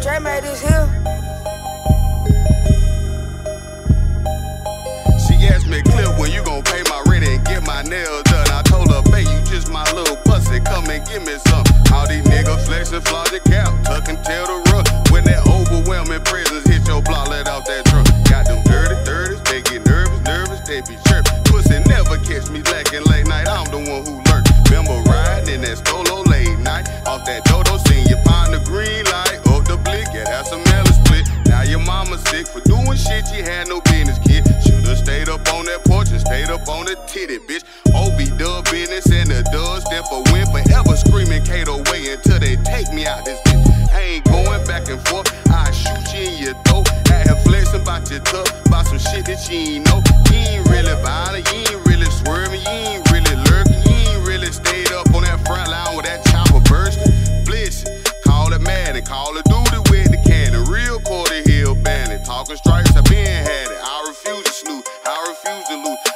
Dre made this here. She asked me, Clip, when you gon' pay my rent and get my nails done? I told her, babe, you just my little pussy, come and give me some. All these niggas flexing, flaws the cap, tuck and tell the run. When that overwhelming presence hit your block, let off that truck. Got them dirty, dirty, they get nervous, nervous, they be chirping. Pussy never catch me lacking late night, I'm the one who lurk. Remember riding in that stolo late night, off that dodo, seen you find the green light, you had no business, kid. Should've stayed up on that porch and stayed up on the titty, bitch. OB dub business and the dubs stand for win forever screaming Kato way until they take me out this bitch. I ain't going back and forth, I shoot you in your throat. Had her flexing about your tough, about some shit that she ain't know. You ain't really violent, you ain't bandit, stripes, I been had it. I refuse to snoop, I refuse to lose,